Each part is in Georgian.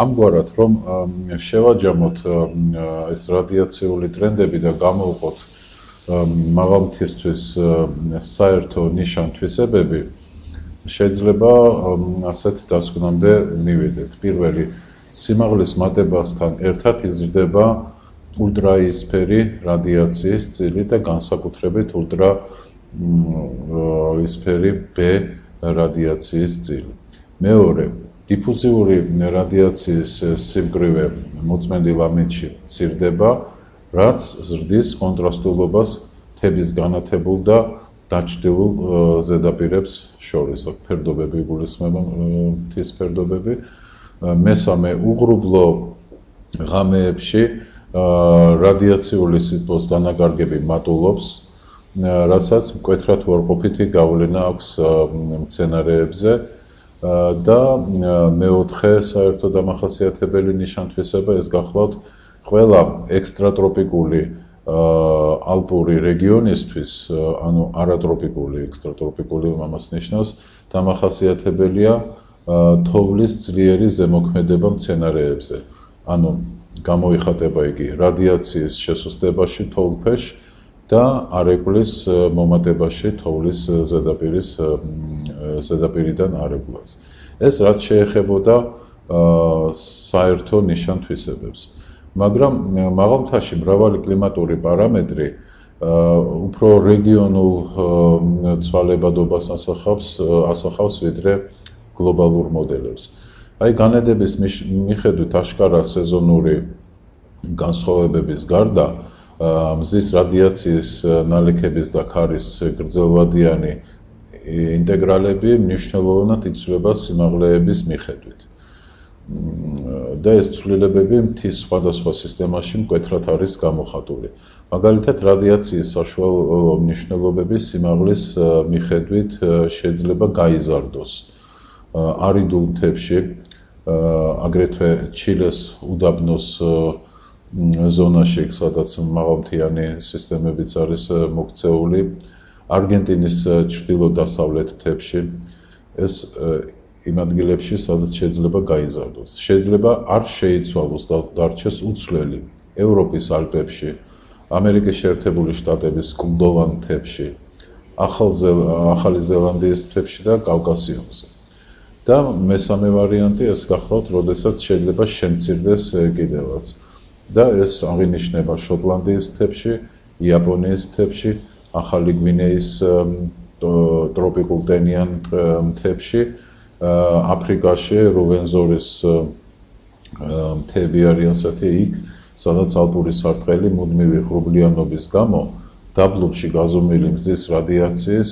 ამგვარად რომ შევაჯამოთ ეს რადიაციული ტრენდები და გამოვყოთ მაღალმთისთვის საერთო ნიშანთვისებები შეიძლება ასეთ დასკვნამდე მივიდეთ. პირველი სიმაღლის მატებასთან ერთად იზრდება ультраისფერი რადიაციის წილი და განსაკუთრებით ультра ისფერი B რადიაციის წილი. მეორე დიფუზიური რადიაციის სიმკვრივე მოწმენდილ ამინში ცირდება, რაც ზრდის კონტრასტულობას თების განათებულ და დაჭდილ ზედაპირებს შორის. ფერდობები გულისხმება მთის ფერდობები. მესამე უღრუბლო ღამეებში რადიაციული სიტყვის დანაგარგები მატულობს, რასაც მკვეთრად უარყოფითი გავლენა აქვს მცენარეებზე და მეოთხე საერთო დამახასიათებელი ნიშან-თვისება ეს გახლავთ ყველა ექსტრატროპიკული ალპური რეგიონისთვის, ანუ არატროპიკული, ექსტრატროპიკული მომას ნიშნავს, დამახასიათებელია თოვლის ძლიერი ზემოქმედება მცენარეებზე. ანუ გამოიხატება იგი რადიაციის შესუსტებაში თოვლფერში და არეკლის მომატებაში თოვლის ზედაპირის ზედაპირიდან არეკლას. ეს რაც შეეხებოდა საერთო ნიშან-თვისებებს. მაგრამ მაღალმთაში მრავალი კლიმატური პარამეტრი უფრო რეგიონულ ცვალებადობას ასახავს ასახავს ვიდრე გლობალურ მოდელებს. აი განედების მიხედვით აშკარა სეზონური განსხვავებების გარდა მზის რადიაციის ნალექების და ქარის გრძელვადიანი ინტეგრალები მნიშვნელოვნად იცვლება სიმაღლეების მიხედვით. და ეს ცვლილებები მთის სხვადასხვა სისტემაში მკვეთრად არის გამოხატული. მაგალითად, რადიაციის საშუალო მნიშვნელობები სიმაღლის მიხედვით შეიძლება გაიზარდოს. არიდულ მთებში, აგრეთვე ჩილეს უდაბნოს ზონაში, სადაც მაღალმთიანი სისტემებიც არის მოქცეული, არგენტინის ჩრდილო-დასავლეთ მთებში ეს იმ ადგილებში, სადაც შეიძლება გაიზარდოს. შეიძლება არ შეიცვალოს და დარჩეს უცვლელი ევროპის ალპებში, ამერიკის შეერთებული შტატების კლდოვან მთებში, ახალი ზელანდიის მთებში და კავკასიონზე. და მესამე ვარიანტი ეს გახლავთ, როდესაც შეიძლება შემცირდეს კიდევაც. და ეს აღინიშნება შოტლანდიის მთებში, იაპონიის მთებში, ახალი გვინეის ტროპიკულ ტენიან მთებში, აფრიკაში რუვენზორის მთები არის ასეთი იქ, სადაც ალპური სარტყელი მუდმივი ღრუბლიანობის გამო დაბლობში გაზომილი მზის რადიაციის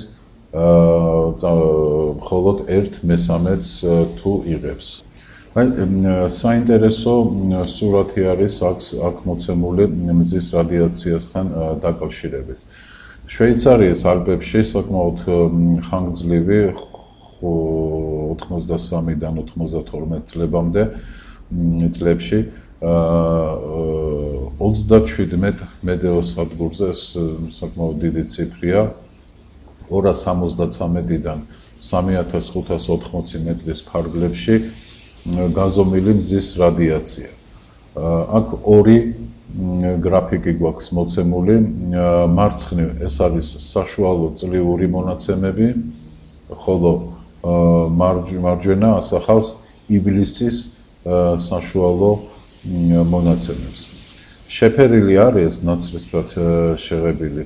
მხოლოდ 1/13-ს თუ იღებს. აი საინტერესო სურათი არის აქ აქ მოცემული მზის რადიაციასთან დაკავშირებით. შვეიცარიის ალპებში საკმაოდ ხანგრძლივი 83-დან 92 წლებამდე წლებში აა 37 მედეოს სადგურზე საკმაოდ დიდი ციფრია 273-დან 3580 მეტრის ფარგლებში გაზომილი მზის რადიაცია. აქ ორი გრაფიკი გვაქვს მოცემული. მარცხნივ ეს არის საშუალო წლიური მონაცემები, ხოლო მარჯვენა ასახავს ივლისის საშუალო მონაცემებს. შეფერილი არის ნაცრისფრად შეღებილი.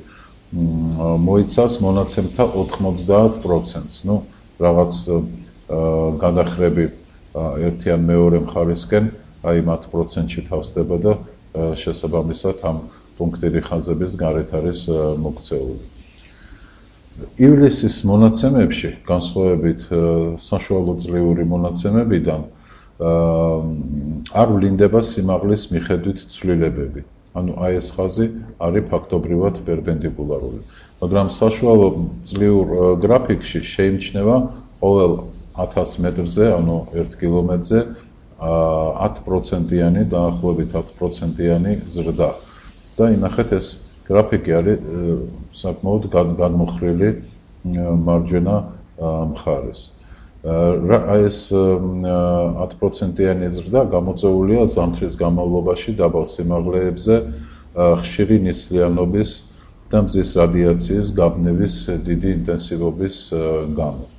მოიცავს მონაცემთა 90%-ს. ნუ რაღაც გადახრები ერთი ან მეორე მხარისკენ აი მათ პროცენტში თავსდება და შესაბამისად ამ პუნქტირი ხაზების გარეთ არის მოქცეული. ივლისის მონაცემებში, განსხვავებით საშუალო წლიური მონაცემებიდან, არ ვლინდება სიმაღლის მიხედვით ცვლილებები. ანუ აი ეს ხაზი არის ფაქტობრივად პერპენდიკულარული. მაგრამ საშუალო წლიურ გრაფიკში შეიმჩნევა ყოველ 1000 მეტრზე, ანუ 1 კილომეტრზე 10%-იანი დაახლოებით 10%-იანი ზრდა. და ინახეთ ეს გრაფიკი არის საკმაოდ გადმოხრილი მარჯვენა მხარეს. აი ეს 10%-იანი ზრდა გამოწვეულია ზამთრის განმავლობაში დაბალ სიმაღლეებზე ხშირი ნისლიანობის და მზის რადიაციის გაბნევის დიდი ინტენსივობის გამო.